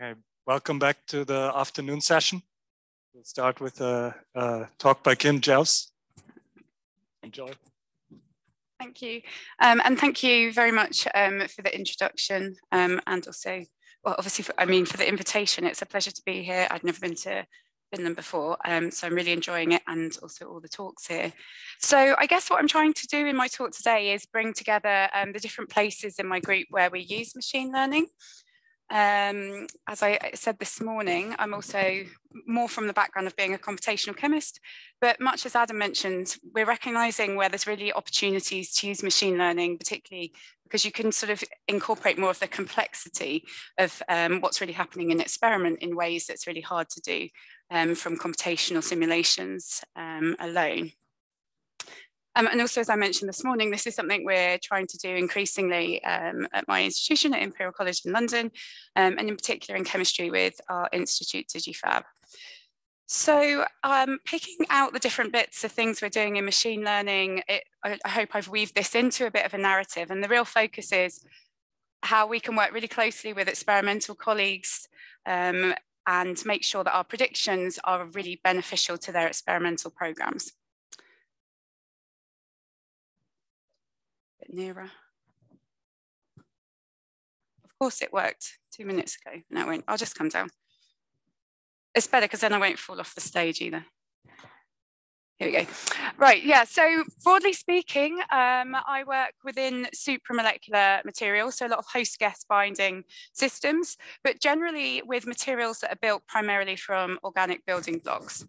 Okay, welcome back to the afternoon session. We'll start with a, a talk by Kim Jelfs. Enjoy. Thank you. Um, and thank you very much um, for the introduction um, and also, well, obviously, for, I mean, for the invitation. It's a pleasure to be here. I'd never been to Finland before, um, so I'm really enjoying it and also all the talks here. So I guess what I'm trying to do in my talk today is bring together um, the different places in my group where we use machine learning um, as I said this morning, I'm also more from the background of being a computational chemist, but much as Adam mentioned, we're recognizing where there's really opportunities to use machine learning, particularly because you can sort of incorporate more of the complexity of um, what's really happening in experiment in ways that's really hard to do um, from computational simulations um, alone. Um, and also, as I mentioned this morning, this is something we're trying to do increasingly um, at my institution at Imperial College in London, um, and in particular in chemistry with our institute DigiFab. So um, picking out the different bits of things we're doing in machine learning, it, I, I hope I've weaved this into a bit of a narrative. And the real focus is how we can work really closely with experimental colleagues um, and make sure that our predictions are really beneficial to their experimental programs. Bit nearer. Of course it worked two minutes ago. No, it won't. I'll just come down. It's better because then I won't fall off the stage either. Here we go. Right, yeah, so broadly speaking, um, I work within supramolecular materials, so a lot of host-guest binding systems, but generally with materials that are built primarily from organic building blocks.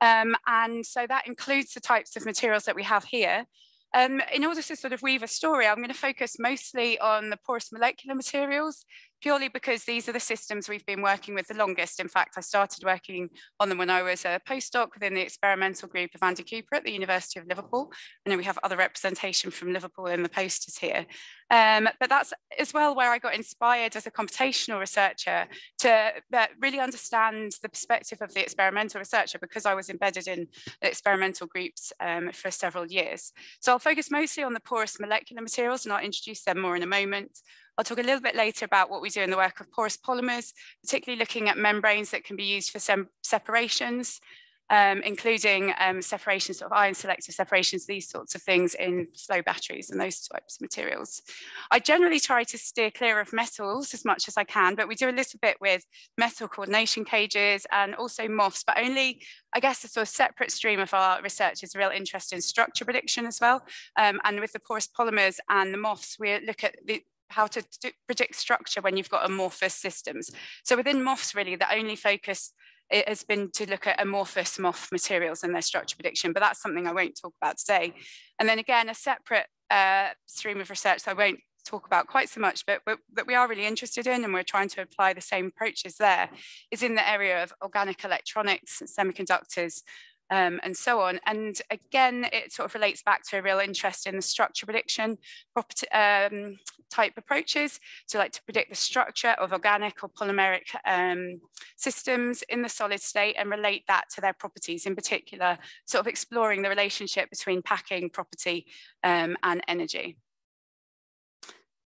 Um, and so that includes the types of materials that we have here, um, in order to sort of weave a story, I'm going to focus mostly on the porous molecular materials, purely because these are the systems we've been working with the longest. In fact, I started working on them when I was a postdoc within the experimental group of Andy Cooper at the University of Liverpool. And then we have other representation from Liverpool in the posters here. Um, but that's as well where I got inspired as a computational researcher to uh, really understand the perspective of the experimental researcher because I was embedded in experimental groups um, for several years. So I'll focus mostly on the porous molecular materials and I'll introduce them more in a moment. I'll talk a little bit later about what we do in the work of porous polymers, particularly looking at membranes that can be used for some separations, um, including um, separations of ion selective separations, these sorts of things in flow batteries and those types of materials. I generally try to steer clear of metals as much as I can, but we do a little bit with metal coordination cages and also MOFs, but only, I guess, a sort of separate stream of our research is a real interest in structure prediction as well. Um, and with the porous polymers and the MOFs, we look at the, how to predict structure when you've got amorphous systems. So within MOFs, really, the only focus it has been to look at amorphous MOF materials and their structure prediction, but that's something I won't talk about today. And then again, a separate uh, stream of research that I won't talk about quite so much, but, that we are really interested in and we're trying to apply the same approaches there is in the area of organic electronics, and semiconductors, um, and so on. And again, it sort of relates back to a real interest in the structure prediction property, um, type approaches. So like to predict the structure of organic or polymeric um, systems in the solid state and relate that to their properties, in particular, sort of exploring the relationship between packing property um, and energy.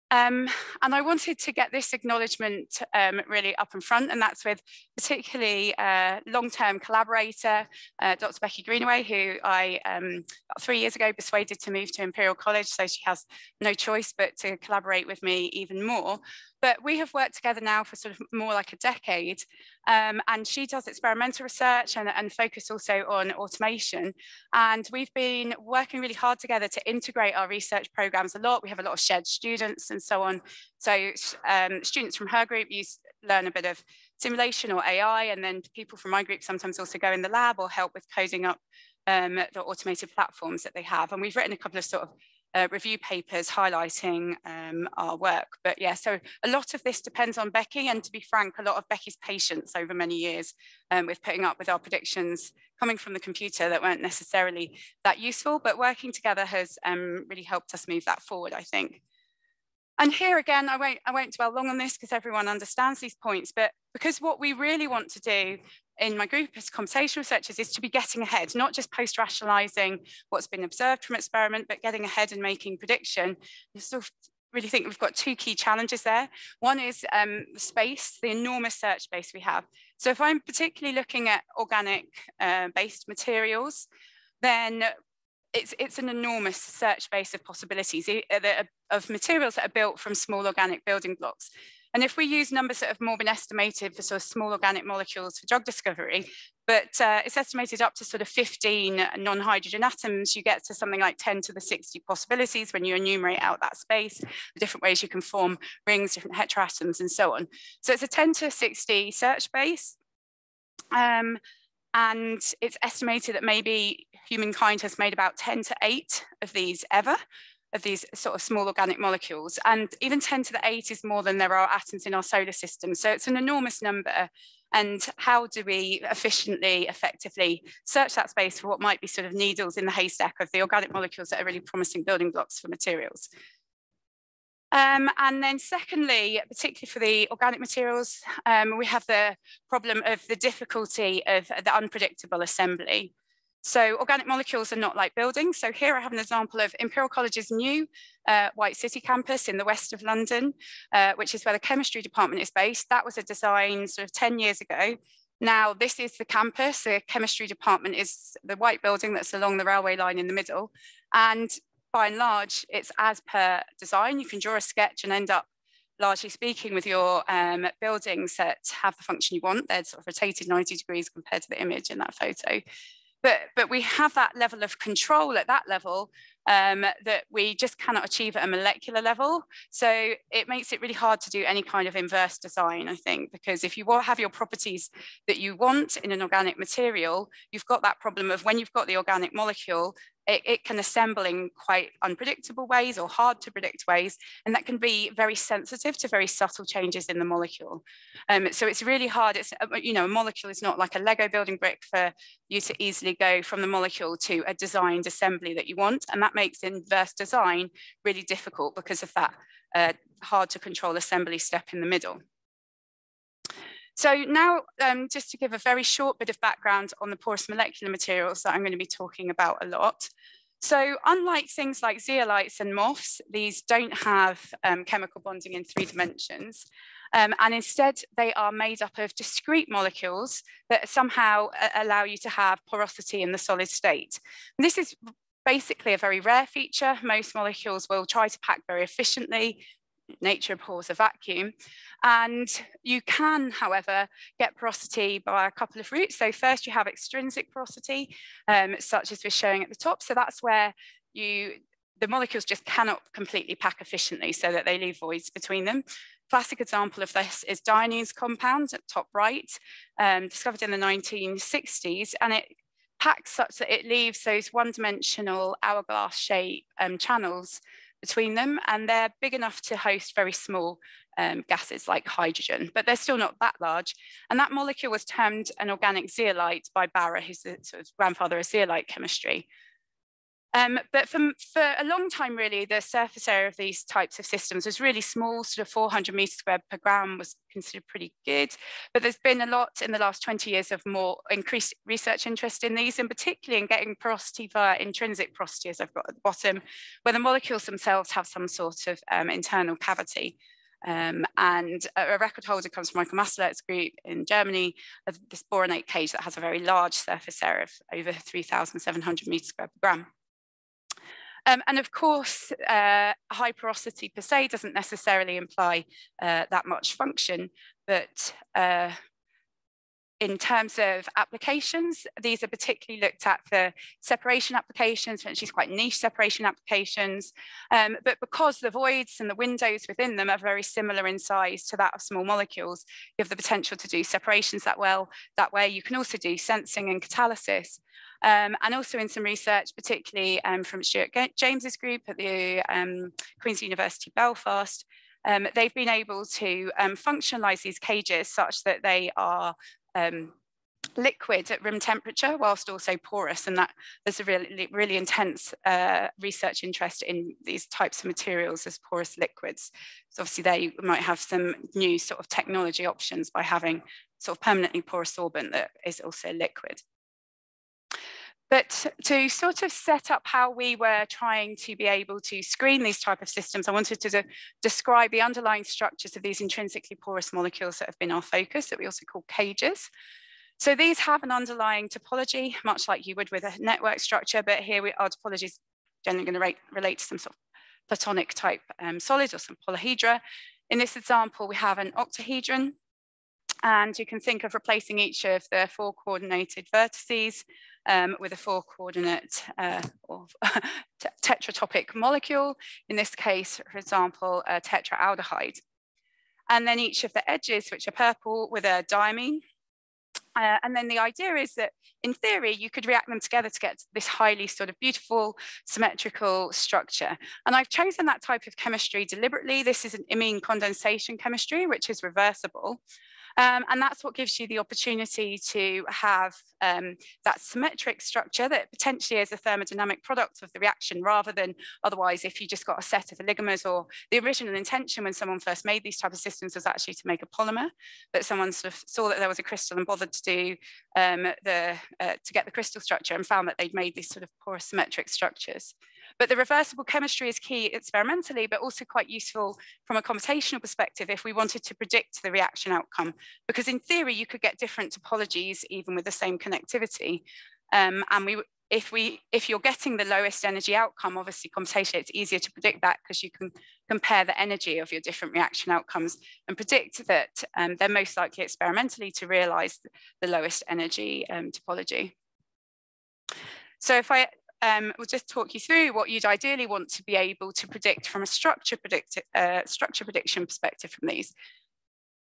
Um, and I wanted to get this acknowledgement um, really up in front, and that's with particularly a long-term collaborator, uh, Dr. Becky Greenaway, who I, um, three years ago, persuaded to move to Imperial College, so she has no choice but to collaborate with me even more. But we have worked together now for sort of more like a decade. Um, and she does experimental research and, and focus also on automation. And we've been working really hard together to integrate our research programs a lot. We have a lot of shared students and so on. So um, students from her group use learn a bit of simulation or AI, and then people from my group sometimes also go in the lab or help with coding up um, the automated platforms that they have. And we've written a couple of sort of uh, review papers highlighting um, our work. But yeah, so a lot of this depends on Becky, and to be frank, a lot of Becky's patience over many years um, with putting up with our predictions coming from the computer that weren't necessarily that useful, but working together has um, really helped us move that forward, I think. And here again, I won't, I won't dwell long on this because everyone understands these points, but because what we really want to do in my group as computational researchers is to be getting ahead, not just post-rationalizing what's been observed from experiment, but getting ahead and making prediction. I Sort of really think we've got two key challenges there. One is um, the space, the enormous search space we have. So if I'm particularly looking at organic uh, based materials, then it's, it's an enormous search base of possibilities uh, of materials that are built from small organic building blocks. And if we use numbers that have more been estimated for sort of small organic molecules for drug discovery, but uh, it's estimated up to sort of 15 non-hydrogen atoms, you get to something like 10 to the 60 possibilities when you enumerate out that space, the different ways you can form rings, different heteroatoms and so on. So it's a 10 to 60 search space. Um, and it's estimated that maybe humankind has made about 10 to 8 of these ever of these sort of small organic molecules. And even 10 to the 8 is more than there are atoms in our solar system. So it's an enormous number. And how do we efficiently, effectively search that space for what might be sort of needles in the haystack of the organic molecules that are really promising building blocks for materials? Um, and then secondly, particularly for the organic materials, um, we have the problem of the difficulty of the unpredictable assembly. So organic molecules are not like buildings. So here I have an example of Imperial College's new uh, White City campus in the west of London, uh, which is where the chemistry department is based. That was a design sort of 10 years ago. Now this is the campus. The chemistry department is the white building that's along the railway line in the middle. And by and large, it's as per design. You can draw a sketch and end up largely speaking with your um, buildings that have the function you want. They're sort of rotated 90 degrees compared to the image in that photo. But, but we have that level of control at that level um, that we just cannot achieve at a molecular level. So it makes it really hard to do any kind of inverse design, I think, because if you have your properties that you want in an organic material, you've got that problem of when you've got the organic molecule, it, it, can assemble in quite unpredictable ways or hard to predict ways, and that can be very sensitive to very subtle changes in the molecule. Um, so it's really hard. It's uh, you know a molecule is not like a Lego building brick for you to easily go from the molecule to a designed assembly that you want, and that makes inverse design really difficult because of that uh, hard to control assembly step in the middle. So now, um, just to give a very short bit of background on the porous molecular materials that I'm going to be talking about a lot. So unlike things like zeolites and MOFs, these don't have um, chemical bonding in three dimensions. Um, and instead, they are made up of discrete molecules that somehow uh, allow you to have porosity in the solid state. And this is basically a very rare feature. Most molecules will try to pack very efficiently, nature abhors a vacuum. And you can, however, get porosity by a couple of routes. So first you have extrinsic porosity, um, such as we're showing at the top. So that's where you the molecules just cannot completely pack efficiently so that they leave voids between them. Classic example of this is Dianin's compound at top right, um, discovered in the 1960s, and it packs such that it leaves those one-dimensional hourglass shape um, channels between them, and they're big enough to host very small um, gases like hydrogen, but they're still not that large. And that molecule was termed an organic zeolite by Barrer, who's the sort of grandfather of zeolite chemistry. Um, but for, for a long time, really, the surface area of these types of systems was really small, sort of 400 meters squared per gram was considered pretty good. But there's been a lot in the last 20 years of more increased research interest in these, and particularly in getting porosity via intrinsic porosity, as I've got at the bottom, where the molecules themselves have some sort of um, internal cavity. Um, and a, record holder comes from Michael Mastalerz's group in Germany of this boronate cage that has a very large surface area of over 3,700 meters squared per gram. Um, and of course, uh, high porosity per se doesn't necessarily imply uh, that much function, but uh, in terms of applications, these are particularly looked at for separation applications, which is quite niche separation applications. Um, but because the voids and the windows within them are very similar in size to that of small molecules, you have the potential to do separations that well. That way, you can also do sensing and catalysis. Um, and also in some research, particularly um, from Stuart James's group at the um, Queen's University Belfast, um, they've been able to um, functionalize these cages such that they are um, liquid at room temperature whilst also porous and that there's a really really intense uh, research interest in these types of materials as porous liquids. So obviously there you might have some new sort of technology options by having sort of permanently porous sorbent that is also liquid But to sort of set up how we were trying to be able to screen these type of systems, I wanted to de describe the underlying structures of these intrinsically porous molecules that have been our focus that we also call cages. So these have an underlying topology, much like you would with a network structure, but here we, our topology is generally going to relate to some sort of platonic type um, solid or some polyhedra. In this example, we have an octahedron, and you can think of replacing each of the four coordinated vertices um, with a four coordinate uh, or tetratopic molecule. In this case, for example, a tetraaldehyde. And then each of the edges, which are purple, with a diamine. Uh, and then the idea is that in theory, you could react them together to get this highly sort of beautiful symmetrical structure. And I've chosen that type of chemistry deliberately. This is an imine condensation chemistry, which is reversible. Um, and that's what gives you the opportunity to have um, that symmetric structure that potentially is a thermodynamic product of the reaction rather than otherwise if you just got a set of oligomers or the original intention when someone first made these type of systems was actually to make a polymer, but someone sort of saw that there was a crystal and bothered to do um, the, uh, to get the crystal structure and found that they'd made these sort of porous symmetric structures. But the reversible chemistry is key experimentally, but also quite useful from a computational perspective if we wanted to predict the reaction outcome. Because in theory, you could get different topologies even with the same connectivity. Um, and we, if we if you're getting the lowest energy outcome obviously computationally it's easier to predict that because you can compare the energy of your different reaction outcomes and predict that um, they're most likely experimentally to realize the lowest energy um, topology so if i um, we'll just talk you through what you'd ideally want to be able to predict from a structure, predict, uh, structure prediction perspective from these.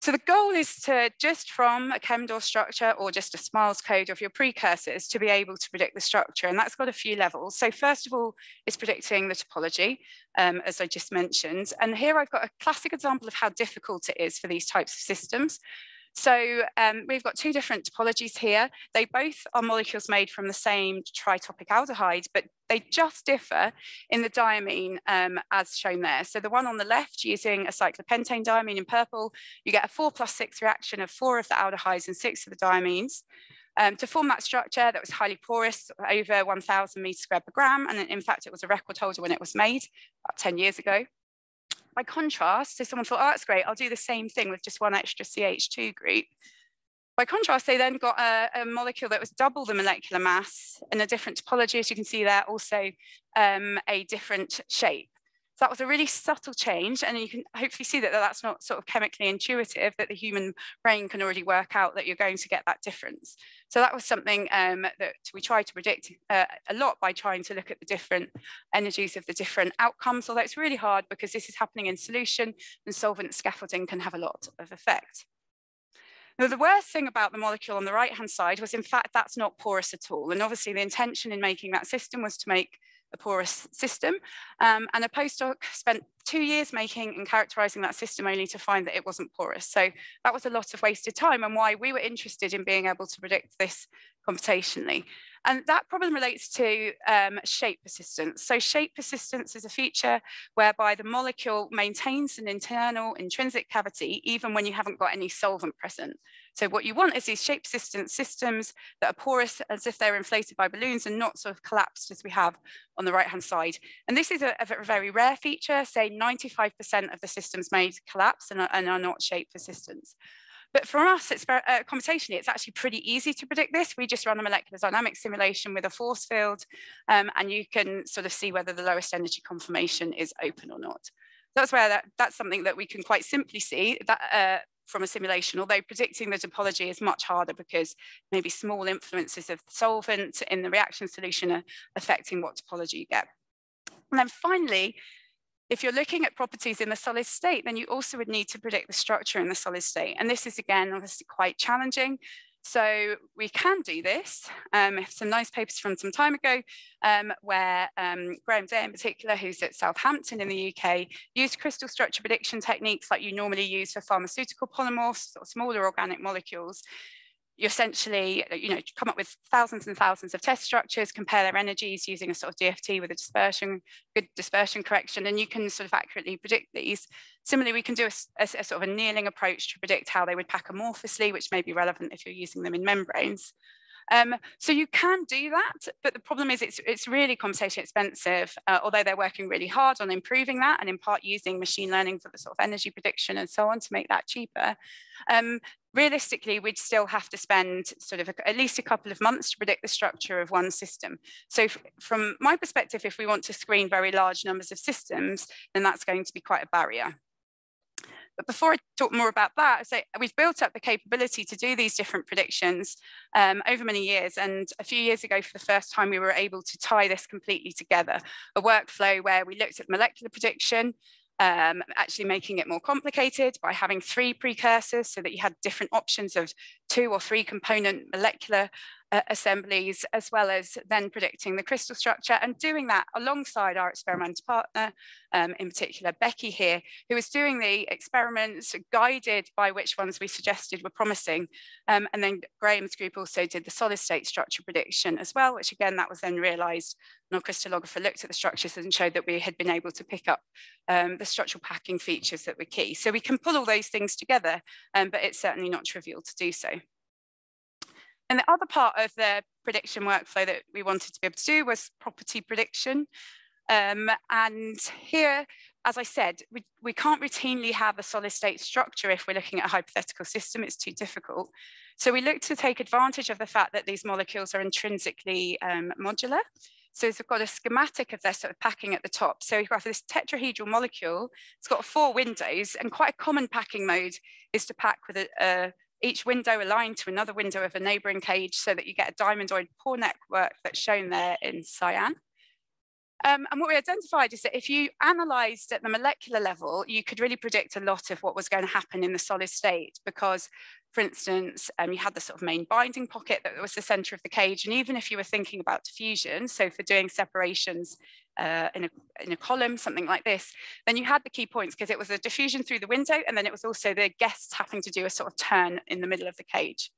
So the goal is to just from a ChemDraw structure or just a SMILES code of your precursors to be able to predict the structure. And that's got a few levels. So first of all, is predicting the topology, um, as I just mentioned. And here I've got a classic example of how difficult it is for these types of systems. So um, we've got two different topologies here. They both are molecules made from the same tritopic aldehyde, but they just differ in the diamine um, as shown there. So the one on the left using a cyclopentane diamine in purple, you get a four plus six reaction of four of the aldehydes and six of the diamines. Um, to form that structure that was highly porous, over 1,000 meters squared per gram. And in fact, it was a record holder when it was made about 10 years ago. By contrast, so someone thought, oh, that's great, I'll do the same thing with just one extra CH2 group. By contrast, they then got a, a, molecule that was double the molecular mass in a different topology, as you can see there, also um, a different shape. That was a really subtle change. And you can hopefully see that that's not sort of chemically intuitive, that the human brain can already work out that you're going to get that difference. So that was something um, that we tried to predict uh, a lot by trying to look at the different energies of the different outcomes, although it's really hard because this is happening in solution and solvent scaffolding can have a lot of effect. Now, the worst thing about the molecule on the right-hand side was, in fact, that's not porous at all. And obviously, the intention in making that system was to make a porous system. Um, and a postdoc spent two years making and characterizing that system only to find that it wasn't porous. So that was a lot of wasted time and why we were interested in being able to predict this computationally. And that problem relates to um, shape persistence. So shape persistence is a feature whereby the molecule maintains an internal intrinsic cavity even when you haven't got any solvent present. So what you want is these shape persistent systems that are porous as if they're inflated by balloons and not sort of collapsed as we have on the right-hand side. And this is a, a very rare feature, say 95% of the systems made collapse and are, and are not shape persistent. But for us, it's uh, computationally, it's actually pretty easy to predict this. We just run a molecular dynamics simulation with a force field, um, and you can sort of see whether the lowest energy conformation is open or not. That's where that, that's something that we can quite simply see that uh, from a simulation, although predicting the topology is much harder because maybe small influences of the solvent in the reaction solution are affecting what topology you get. And then finally, if you're looking at properties in the solid state, then you also would need to predict the structure in the solid state. And this is, again, obviously quite challenging. So we can do this. Um, some nice papers from some time ago um, where um, Graham Day in particular, who's at Southampton in the UK, used crystal structure prediction techniques like you normally use for pharmaceutical polymorphs or smaller organic molecules you essentially you know come up with thousands and thousands of test structures compare their energies using a sort of dft with a dispersion good dispersion correction and you can sort of accurately predict these. Similarly we can do a, a, a sort of annealing approach to predict how they would pack amorphously which may be relevant if you're using them in membranes Um, so you can do that, but the problem is it's, it's really computationally expensive, uh, although they're working really hard on improving that and in part using machine learning for the sort of energy prediction and so on to make that cheaper. Um, realistically, we'd still have to spend sort of a, at least a couple of months to predict the structure of one system. So from my perspective, if we want to screen very large numbers of systems, then that's going to be quite a barrier. But before I talk more about that, so we've built up the capability to do these different predictions um, over many years. And a few years ago, for the first time, we were able to tie this completely together. A workflow where we looked at molecular prediction, um, actually making it more complicated by having three precursors so that you had different options of two or three component molecular uh, assemblies, as well as then predicting the crystal structure and doing that alongside our experimental partner, um, in particular Becky here, who was doing the experiments guided by which ones we suggested were promising. Um, and then Graham's group also did the solid state structure prediction as well, which again, that was then realized and our crystallographer looked at the structures and showed that we had been able to pick up um, the structural packing features that were key. So we can pull all those things together, um, but it's certainly not trivial to do so. And the other part of the prediction workflow that we wanted to be able to do was property prediction. Um, and here, as I said, we, we can't routinely have a solid state structure if we're looking at a hypothetical system, it's too difficult. So we look to take advantage of the fact that these molecules are intrinsically um, modular. So we've got a schematic of their sort of packing at the top. So we've got this tetrahedral molecule, it's got four windows and quite a common packing mode is to pack with a, a each window aligned to another window of a neighboring cage so that you get a diamondoid pore network that's shown there in cyan. Um, and what we identified is that if you analysed at the molecular level, you could really predict a lot of what was going to happen in the solid state because, for instance, um, you had the sort of main binding pocket that was the centre of the cage. And even if you were thinking about diffusion, so for doing separations uh, in, a, in a column, something like this, then you had the key points because it was a diffusion through the window and then it was also the guests having to do a sort of turn in the middle of the cage.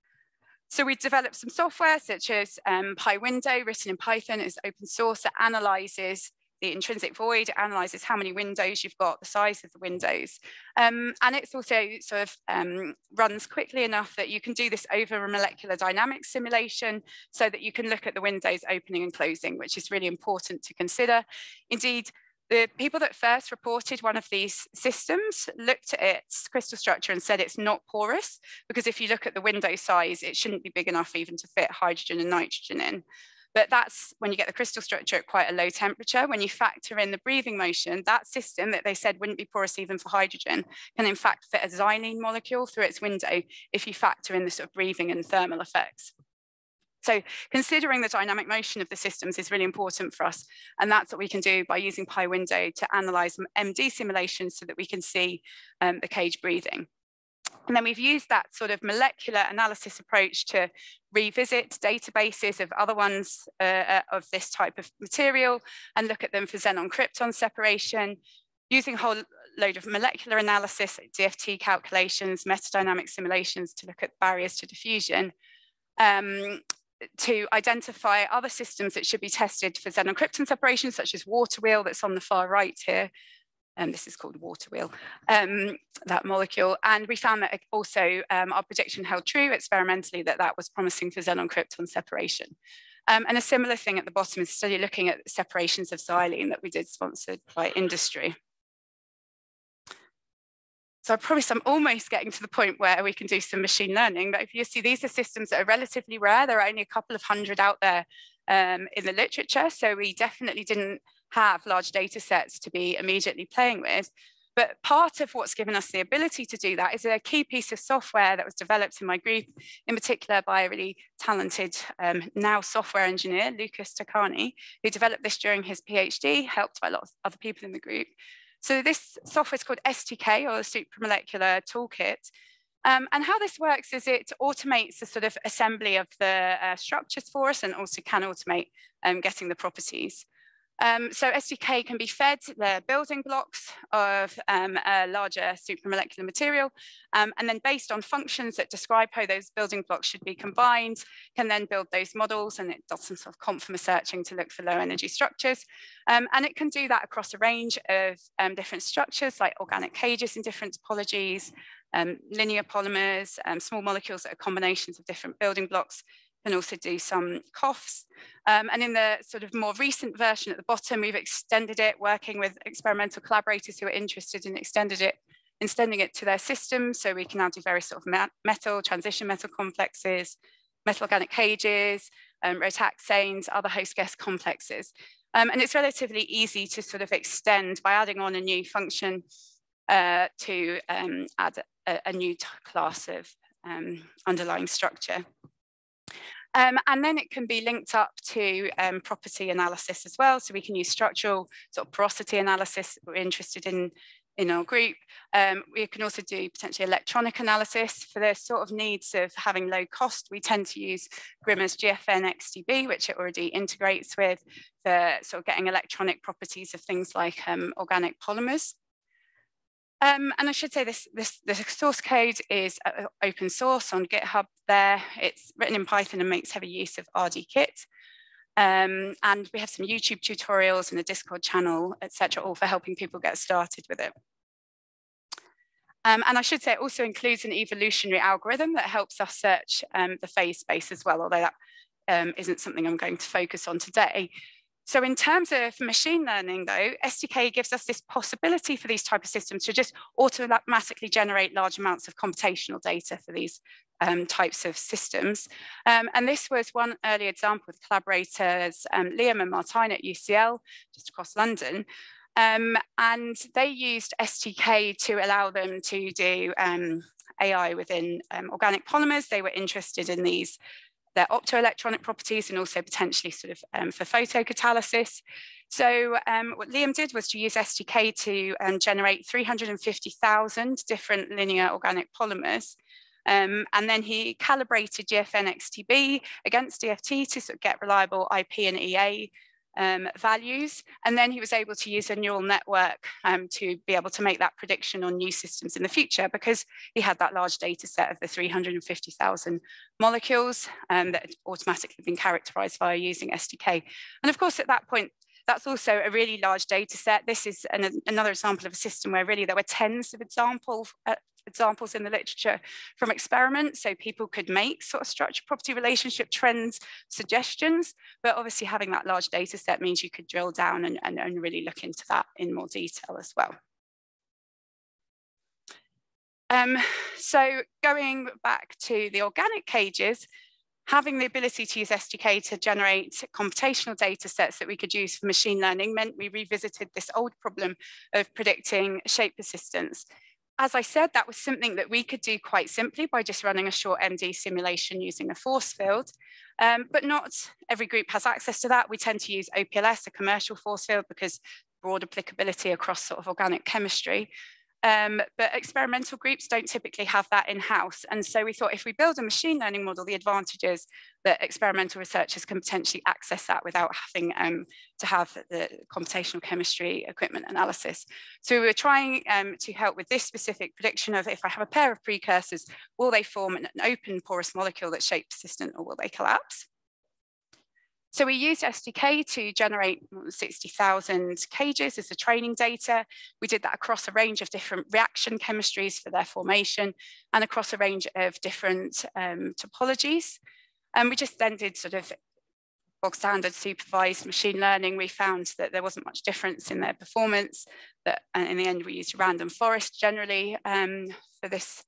So we developed some software such as um, PyWindow written in Python is open source that analyzes the intrinsic void, analyzes how many windows you've got, the size of the windows. Um, and it's also sort of um, runs quickly enough that you can do this over a molecular dynamics simulation so that you can look at the windows opening and closing, which is really important to consider. Indeed, the people that first reported one of these systems looked at its crystal structure and said it's not porous, because if you look at the window size, it shouldn't be big enough even to fit hydrogen and nitrogen in. But that's when you get the crystal structure at quite a low temperature. When you factor in the breathing motion, that system that they said wouldn't be porous even for hydrogen can in fact fit a xylene molecule through its window if you factor in the sort of breathing and thermal effects. So considering the dynamic motion of the systems is really important for us. And that's what we can do by using PyWindow to analyze MD simulations so that we can see um, the cage breathing. And then we've used that sort of molecular analysis approach to revisit databases of other ones uh, uh, of this type of material and look at them for xenon-krypton separation, using a whole load of molecular analysis, DFT calculations, metadynamic simulations to look at barriers to diffusion. Um, to identify other systems that should be tested for xenon-krypton separation, such as water wheel that's on the far right here, and this is called water wheel, um, that molecule. And we found that also um, our prediction held true experimentally that that was promising for xenon-krypton separation. Um, and a similar thing at the bottom is study looking at separations of xylene that we did sponsored by industry. So I promise I'm almost getting to the point where we can do some machine learning, but if you see, these are systems that are relatively rare. There are only a couple of hundred out there um, in the literature. So we definitely didn't have large data sets to be immediately playing with. But part of what's given us the ability to do that is a key piece of software that was developed in my group, in particular by a really talented um, now software engineer, Lukas Turcani, who developed this during his PhD, helped by a lot of other people in the group. So this software is called STK or the Supramolecular Toolkit. Um, and how this works is it automates the sort of assembly of the uh, structures for us and also can automate um, getting the properties. Um, so STK can be fed the building blocks of um, a larger supramolecular material, um, and then based on functions that describe how those building blocks should be combined, can then build those models, and it does some sort of conformer searching to look for low energy structures. Um, and it can do that across a range of um, different structures, like organic cages in different topologies, um, linear polymers, small molecules that are combinations of different building blocks, can also do some COFs. Um, and in the sort of more recent version at the bottom, we've extended it working with experimental collaborators who are interested in extended it, extending it to their system. So we can now do various sort of metal, transition metal complexes, metal organic cages, um, rotaxanes, other host guest complexes. Um, and it's relatively easy to sort of extend by adding on a new function uh, to um, add a, a, new class of um, underlying structure. Um, and then it can be linked up to um, property analysis as well. So we can use structural sort of porosity analysis. We're interested in in our group. Um, we can also do potentially electronic analysis for the sort of needs of having low cost. We tend to use Grimme's GFN xTB, which it already integrates with for sort of getting electronic properties of things like um, organic polymers. Um, and I should say this, this, the source code is uh, open source on GitHub there. It's written in Python and makes heavy use of RDKit. Um, and we have some YouTube tutorials and a Discord channel, etc., all for helping people get started with it. Um, and I should say it also includes an evolutionary algorithm that helps us search um, the phase space as well, although that um, not something I'm going to focus on today. So in terms of machine learning though, STK gives us this possibility for these type of systems to just automatically generate large amounts of computational data for these um, types of systems. Um, and this was one early example with collaborators, um, Liam and Martijn at UCL, just across London. Um, and they used STK to allow them to do um, AI within um, organic polymers. They were interested in these their optoelectronic properties and also potentially sort of um, for photocatalysis. So um, what Liam did was to use STK to um, generate 350,000 different linear organic polymers. Um, and then he calibrated GFN xTB against DFT to sort of get reliable IP and EA um, values. And then he was able to use a neural network um, to be able to make that prediction on new systems in the future because he had that large data set of the 350,000 molecules um, that had automatically been characterized via using STK. And of course, at that point, that's also a really large data set. This is an, another example of a system where really there were tens of example, uh, examples in the literature from experiments. So people could make sort of structure property relationship trends suggestions, but obviously having that large data set means you could drill down and, and, and really look into that in more detail as well. Um, so going back to the organic cages, having the ability to use STK to generate computational data sets that we could use for machine learning meant we revisited this old problem of predicting shape persistence as I said, that was something that we could do quite simply by just running a short MD simulation using a force field. Um, but not every group has access to that. We tend to use OPLS, a commercial force field, because broad applicability across sort of organic chemistry. Um, but experimental groups don't typically have that in-house. And so we thought if we build a machine learning model, the advantage is that experimental researchers can potentially access that without having um, to have the computational chemistry equipment analysis. So we were trying um, to help with this specific prediction of if I have a pair of precursors, will they form an open porous molecule that's shape persistent or will they collapse? So we used STK to generate 60,000 cages as the training data. We did that across a range of different reaction chemistries for their formation and across a range of different um, topologies. And we just then did sort of bog standard supervised machine learning. We found that there wasn't much difference in their performance, that and in the end we used random forest generally um, for this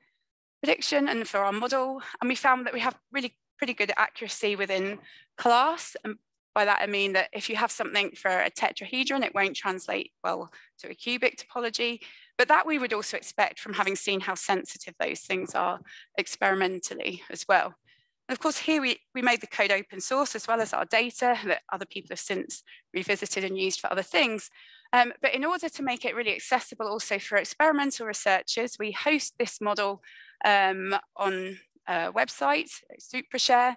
prediction and for our model. And we found that we have really pretty good accuracy within class. And by that, I mean that if you have something for a tetrahedron, it won't translate well to a cubic topology. But that we would also expect from having seen how sensitive those things are experimentally as well. Of course, here we, we made the code open source as well as our data that other people have since revisited and used for other things. Um, but in order to make it really accessible also for experimental researchers, we host this model um, on a website, SupraShare.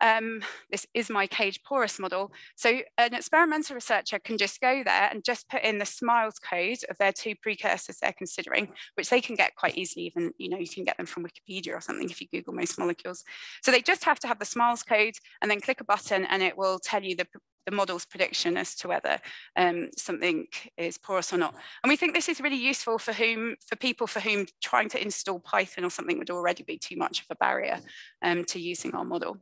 Um, this is my cage porous model. So an experimental researcher can just go there and just put in the SMILES code of their two precursors they're considering, which they can get quite easily, even, you know, you can get them from Wikipedia or something if you Google most molecules. So they just have to have the SMILES code and then click a button and it will tell you the, the model's prediction as to whether um, something is porous or not. And we think this is really useful for whom, for people for whom trying to install Python or something would already be too much of a barrier um, to using our model.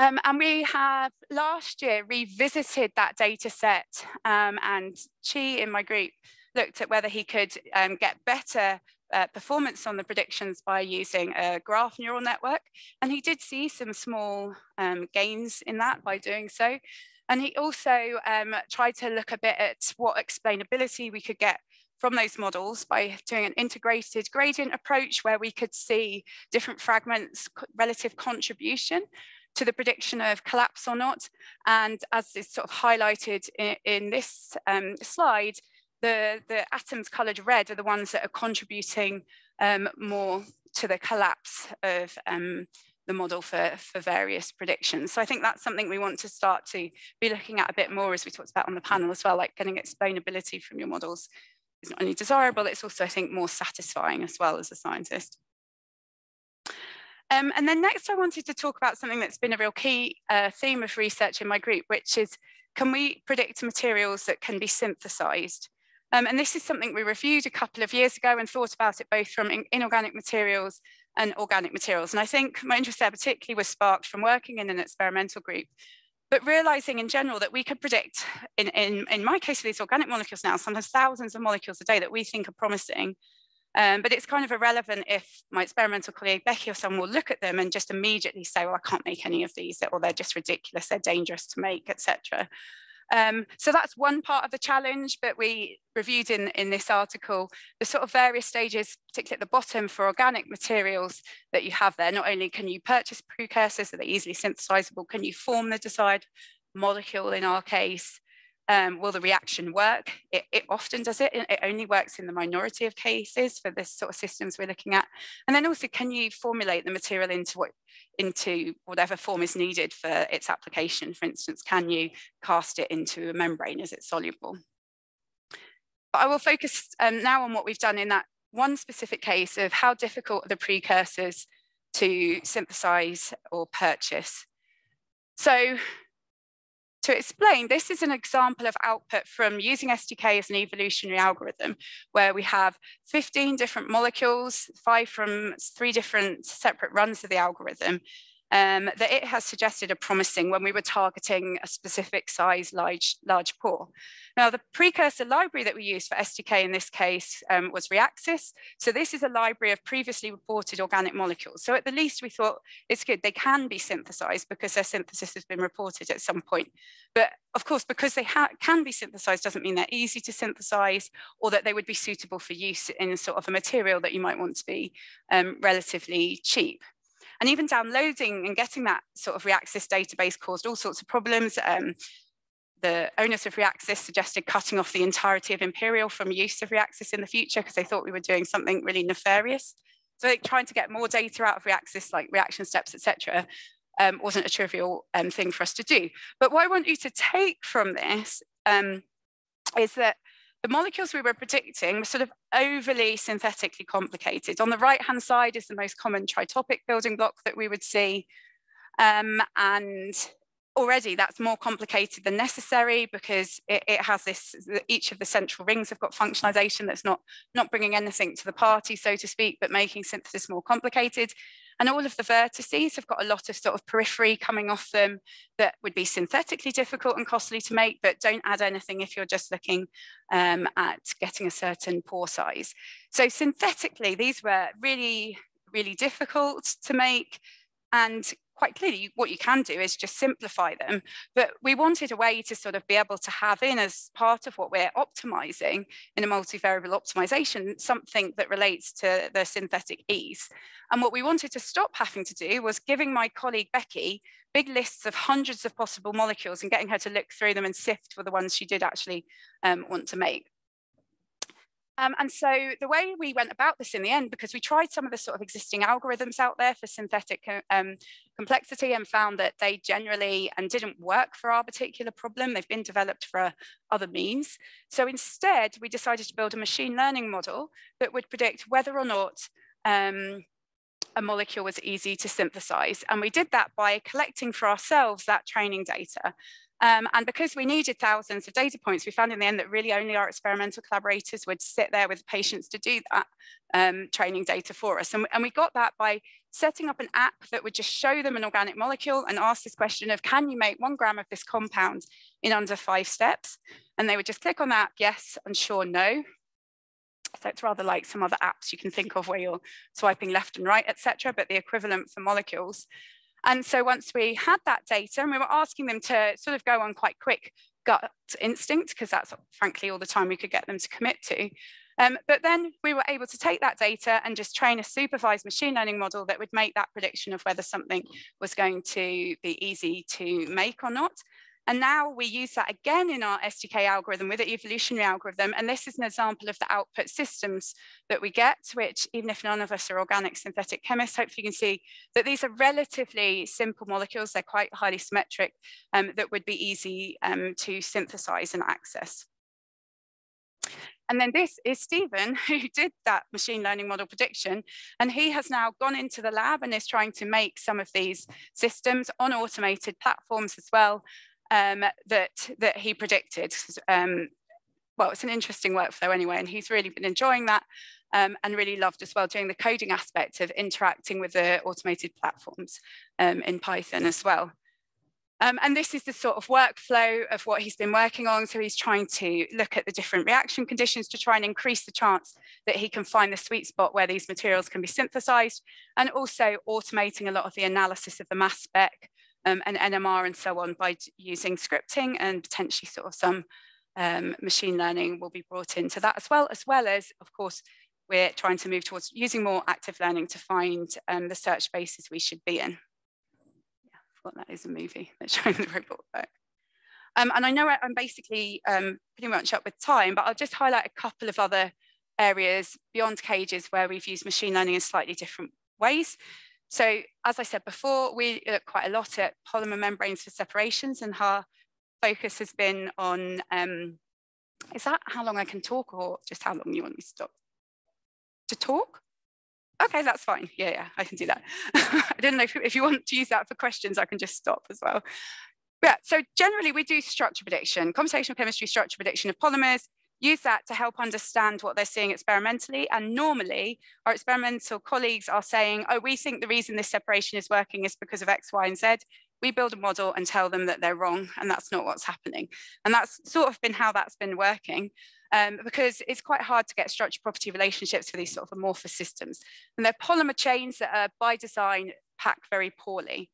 Um, and we have last year revisited that data set um, and Chi in my group looked at whether he could um, get better uh, performance on the predictions by using a graph neural network. And he did see some small um, gains in that by doing so. And he also um, tried to look a bit at what explainability we could get from those models by doing an integrated gradient approach where we could see different fragments relative contribution to the prediction of collapse or not. And as is sort of highlighted in, in this um, slide, the, the atoms colored red are the ones that are contributing um, more to the collapse of um, the model for, for various predictions. So I think that's something we want to start to be looking at a bit more as we talked about on the panel as well, like getting explainability from your models is not only desirable, it's also, I think, more satisfying as well as a scientist. Um, and then next I wanted to talk about something that's been a real key uh, theme of research in my group, which is can we predict materials that can be synthesized? Um, and this is something we reviewed a couple of years ago and thought about it both from in inorganic materials and organic materials. And I think my interest there particularly was sparked from working in an experimental group, but realizing in general that we could predict, in, in, in my case, these organic molecules now, sometimes thousands of molecules a day that we think are promising. Um, but it's kind of irrelevant if my experimental colleague Becky or someone will look at them and just immediately say, well, I can't make any of these, or they're just ridiculous, they're dangerous to make, etc. Um, so that's one part of the challenge, but we reviewed in, in this article the sort of various stages, particularly at the bottom for organic materials that you have there. Not only can you purchase precursors, so they're easily synthesizable, can you form the desired molecule in our case, um, will the reaction work? It, it, often does it. It only works in the minority of cases for this sort of systems we're looking at. And then also, can you formulate the material into what into whatever form is needed for its application? For instance, can you cast it into a membrane? Is it soluble? But I will focus um, now on what we've done in that one specific case of how difficult are the precursors to synthesize or purchase. So to explain, this is an example of output from using STK as an evolutionary algorithm, where we have 15 different molecules, five from three different separate runs of the algorithm, um, that it has suggested are promising when we were targeting a specific size large, large pore. Now, the precursor library that we used for STK in this case um, was Reaxys. So this is a library of previously reported organic molecules. So at the least we thought it's good, they can be synthesized because their synthesis has been reported at some point. But of course, because they can be synthesized doesn't mean they're easy to synthesize or that they would be suitable for use in sort of a material that you might want to be um, relatively cheap. And even downloading and getting that sort of Reaxys database caused all sorts of problems. Um, the owners of Reaxys suggested cutting off the entirety of Imperial from use of Reaxys in the future because they thought we were doing something really nefarious. So like, trying to get more data out of Reaxys, like reaction steps, etc., um, wasn't a trivial um, thing for us to do. But what I want you to take from this um, is that the molecules we were predicting were sort of overly synthetically complicated. On the right-hand side is the most common tritopic building block that we would see. Um, and already that's more complicated than necessary because it, it, has this, each of the central rings have got functionalization that's not, not bringing anything to the party, so to speak, but making synthesis more complicated. And all of the vertices have got a lot of sort of periphery coming off them that would be synthetically difficult and costly to make, but don't add anything if you're just looking um, at getting a certain pore size. So synthetically, these were really, really difficult to make and quite clearly what you can do is just simplify them. But we wanted a way to sort of be able to have in as part of what we're optimizing in a multivariable optimization, something that relates to the synthetic ease. And what we wanted to stop having to do was giving my colleague Becky big lists of hundreds of possible molecules and getting her to look through them and sift for the ones she did actually um, want to make. Um, and so the way we went about this in the end, because we tried some of the sort of existing algorithms out there for synthetic um, complexity and found that they generally and didn't work for our particular problem. They've been developed for other means. So instead, we decided to build a machine learning model that would predict whether or not um, a molecule was easy to synthesize. And we did that by collecting for ourselves that training data. Um, and because we needed thousands of data points, we found in the end that really only our experimental collaborators would sit there with patience to do that um, training data for us. And, and we got that by setting up an app that would just show them an organic molecule and ask this question of, can you make one gram of this compound in under five steps? And they would just click on that, yes, and sure, no. So it's rather like some other apps you can think of where you're swiping left and right, etc., but the equivalent for molecules. And so once we had that data, and we were asking them to sort of go on quite quick gut instinct, because that's frankly all the time we could get them to commit to. Um, but then we were able to take that data and just train a supervised machine learning model that would make that prediction of whether something was going to be easy to make or not. And now we use that again in our STK algorithm with the evolutionary algorithm. And this is an example of the output systems that we get, which even if none of us are organic synthetic chemists, hopefully you can see that these are relatively simple molecules. They're quite highly symmetric um, that would be easy um, to synthesize and access. And then this is Stephen, who did that machine learning model prediction. And he has now gone into the lab and is trying to make some of these systems on automated platforms as well um, that, that he predicted. Um, well, it's an interesting workflow anyway, and he's really been enjoying that um, and really loved as well doing the coding aspect of interacting with the automated platforms um, in Python as well. Um, and this is the sort of workflow of what he's been working on. So he's trying to look at the different reaction conditions to try and increase the chance that he can find the sweet spot where these materials can be synthesized and also automating a lot of the analysis of the mass spec um, and NMR and so on by using scripting and potentially sort of some um, machine learning will be brought into that as well, as well as, of course, we're trying to move towards using more active learning to find um, the search spaces we should be in. Yeah, I forgot that is a movie that's showing the robot work. Um, and I know I'm basically um, pretty much up with time, but I'll just highlight a couple of other areas beyond cages where we've used machine learning in slightly different ways. So as I said before, we look quite a lot at polymer membranes for separations and our focus has been on, um, is that how long I can talk or just how long you want me to stop? To talk? Okay, that's fine. Yeah, yeah, I can do that. I didn't know if, if you want to use that for questions, I can just stop as well. Yeah, so generally we do structure prediction, computational chemistry structure prediction of polymers use that to help understand what they're seeing experimentally. And normally our experimental colleagues are saying, oh, we think the reason this separation is working is because of X, Y, and Z. We build a model and tell them that they're wrong and that's not what's happening. And that's sort of been how that's been working. Um, because it's quite hard to get structure property relationships for these sort of amorphous systems. And they're polymer chains that are by design packed very poorly.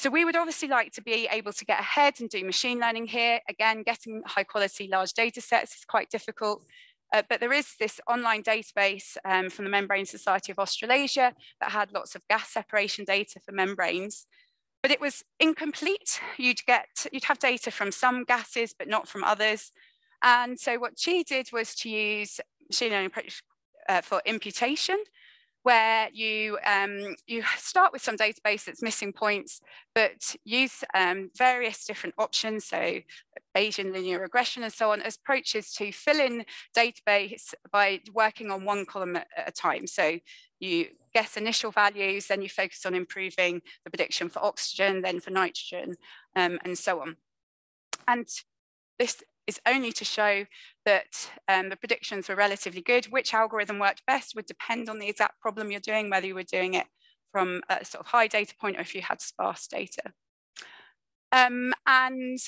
So we would obviously like to be able to get ahead and do machine learning here. Again, getting high quality large data sets is quite difficult. Uh, but there is this online database um, from the Membrane Society of Australasia that had lots of gas separation data for membranes. But it was incomplete. You'd get, you'd have data from some gases, but not from others. And so what she did was to use machine learning uh, for imputation where you, um, you start with some database that's missing points, but use um, various different options, so Bayesian linear regression and so on, as approaches to fill in database by working on one column at a time. So you guess initial values, then you focus on improving the prediction for oxygen, then for nitrogen, um, and so on. And this is only to show that um, the predictions were relatively good. Which algorithm worked best would depend on the exact problem you're doing, whether you were doing it from a sort of high data point or if you had sparse data. Um, and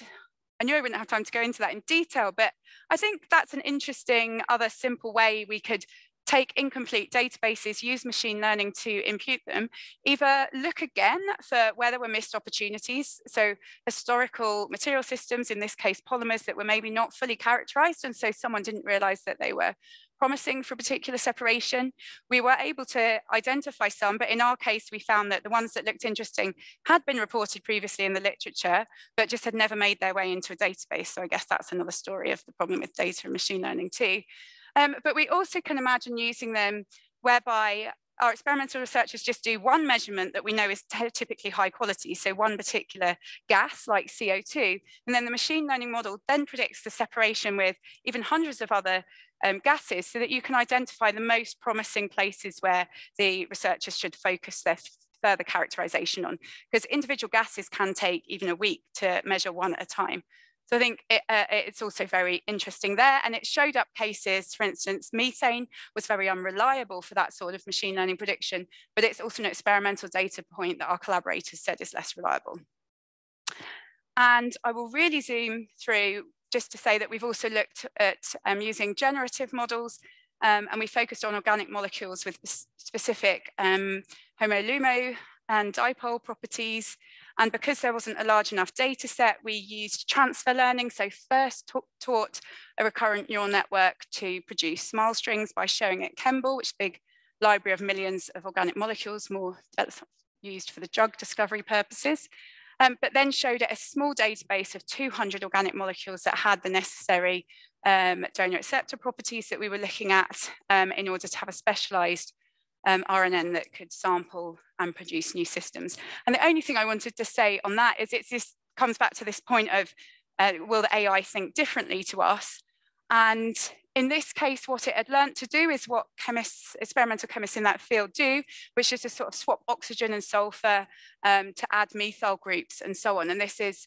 I knew I wouldn't have time to go into that in detail, but I think that's an interesting other simple way we could take incomplete databases, use machine learning to impute them, either look again for where there were missed opportunities. So historical material systems, in this case, polymers that were maybe not fully characterized. And so someone didn't realize that they were promising for a particular separation. We were able to identify some, but in our case, we found that the ones that looked interesting had been reported previously in the literature, but just had never made their way into a database. So I guess that's another story of the problem with data and machine learning too. Um, but we also can imagine using them whereby our experimental researchers just do one measurement that we know is typically high quality, so one particular gas like CO2, and then the machine learning model then predicts the separation with even hundreds of other um, gases so that you can identify the most promising places where the researchers should focus their further characterization on, because individual gases can take even a week to measure one at a time. So I think it, uh, it's also very interesting there. And it showed up cases, for instance, methane was very unreliable for that sort of machine learning prediction, but it's also an experimental data point that our collaborators said is less reliable. And I will really zoom through just to say that we've also looked at um, using generative models um, and we focused on organic molecules with specific um, HOMO-LUMO and dipole properties. And because there wasn't a large enough data set, we used transfer learning. So first taught a recurrent neural network to produce smile strings by showing it ChEMBL, which is a big library of millions of organic molecules, more used for the drug discovery purposes um, but then showed it a small database of 200 organic molecules that had the necessary um, donor acceptor properties that we were looking at um, in order to have a specialized um, RNN that could sample and produce new systems. And the only thing I wanted to say on that is it this comes back to this point of uh, will the AI think differently to us? And in this case, what it had learned to do is what chemists, experimental chemists in that field do, which is to sort of swap oxygen and sulfur um, to add methyl groups and so on. And this is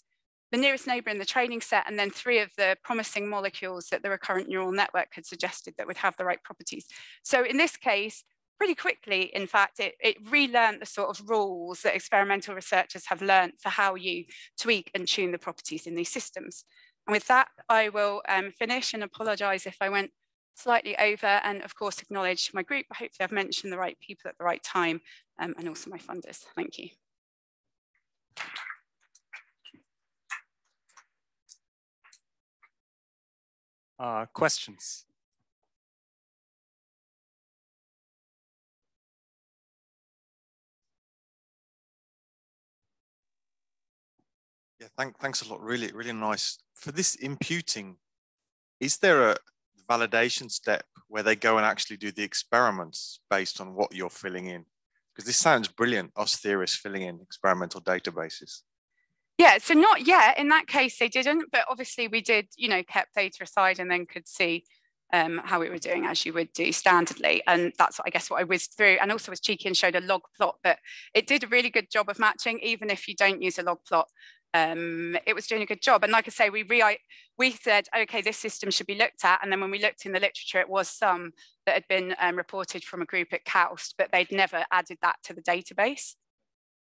the nearest neighbor in the training set, and then three of the promising molecules that the recurrent neural network had suggested that would have the right properties. So in this case, pretty quickly, in fact, it, it relearned the sort of rules that experimental researchers have learned for how you tweak and tune the properties in these systems. And with that, I will um, finish and apologize if I went slightly over and of course acknowledge my group. Hopefully I've mentioned the right people at the right time um, and also my funders. Thank you. Uh, questions? Thank, thanks a lot. Really, really nice for this imputing, is there a validation step where they go and actually do the experiments based on what you're filling in? Because this sounds brilliant, us theorists filling in experimental databases. Yeah, so not yet. In that case, they didn't, but obviously we did, you know, kept data aside and then could see um, how we were doing as you would do standardly. And that's, what, I guess, what I whizzed through. And also was cheeky and showed a log plot, but it did a really good job of matching, even if you don't use a log plot um, it was doing a good job. And like I say, we re we said, okay, this system should be looked at. And then when we looked in the literature, it was some that had been um, reported from a group at KAUST, but they'd never added that to the database.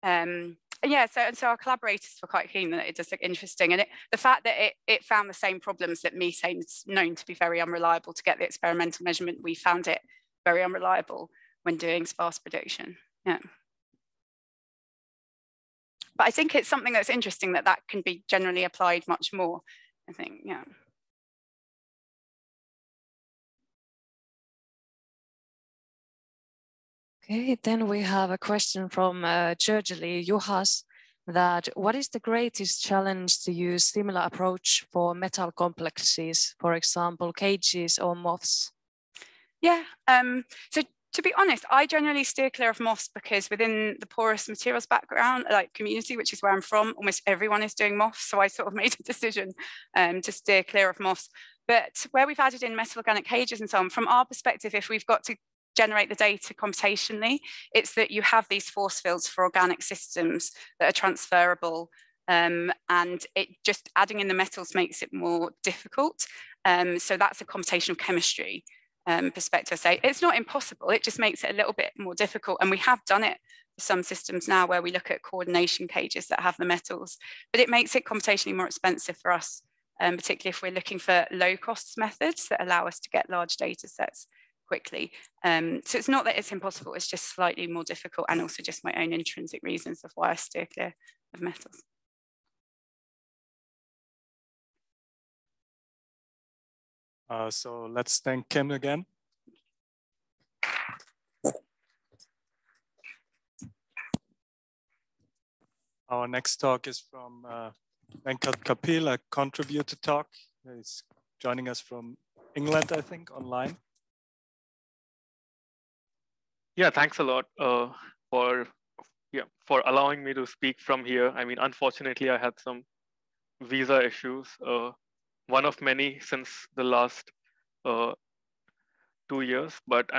Um, and yeah, so, and so our collaborators were quite keen that it does look interesting. And it, the fact that it, it found the same problems that methane is known to be very unreliable to get the experimental measurement, we found it very unreliable when doing sparse prediction. Yeah but I think it's something that's interesting that that can be generally applied much more. I think, yeah. Okay, then we have a question from uh, Gergely Juhas that what is the greatest challenge to use similar approach for metal complexes, for example, cages or MOFs? Yeah, um, so to be honest, I generally steer clear of MOFs because within the porous materials background, like community, which is where I'm from, almost everyone is doing MOFs. So I sort of made a decision um, to steer clear of MOFs. But where we've added in metal organic cages and so on, from our perspective, if we've got to generate the data computationally, it's that you have these force fields for organic systems that are transferable um, and it just adding in the metals makes it more difficult. Um, so that's a computational chemistry um, perspective. Say it's not impossible. It just makes it a little bit more difficult. And we have done it for some systems now where we look at coordination cages that have the metals but it makes it computationally more expensive for us um, particularly if we're looking for low cost methods that allow us to get large data sets quickly. Um, so it's not that it's impossible. It's just slightly more difficult and also just my own intrinsic reasons of why I steer clear of metals Uh, so let's thank Kim again. Our next talk is from uh, Venkat Kapil, a contributor talk. He's joining us from England, I think, online. Yeah, thanks a lot uh, for yeah for allowing me to speak from here. I mean, unfortunately, I had some visa issues. Uh, one of many since the last uh, two years, but I'm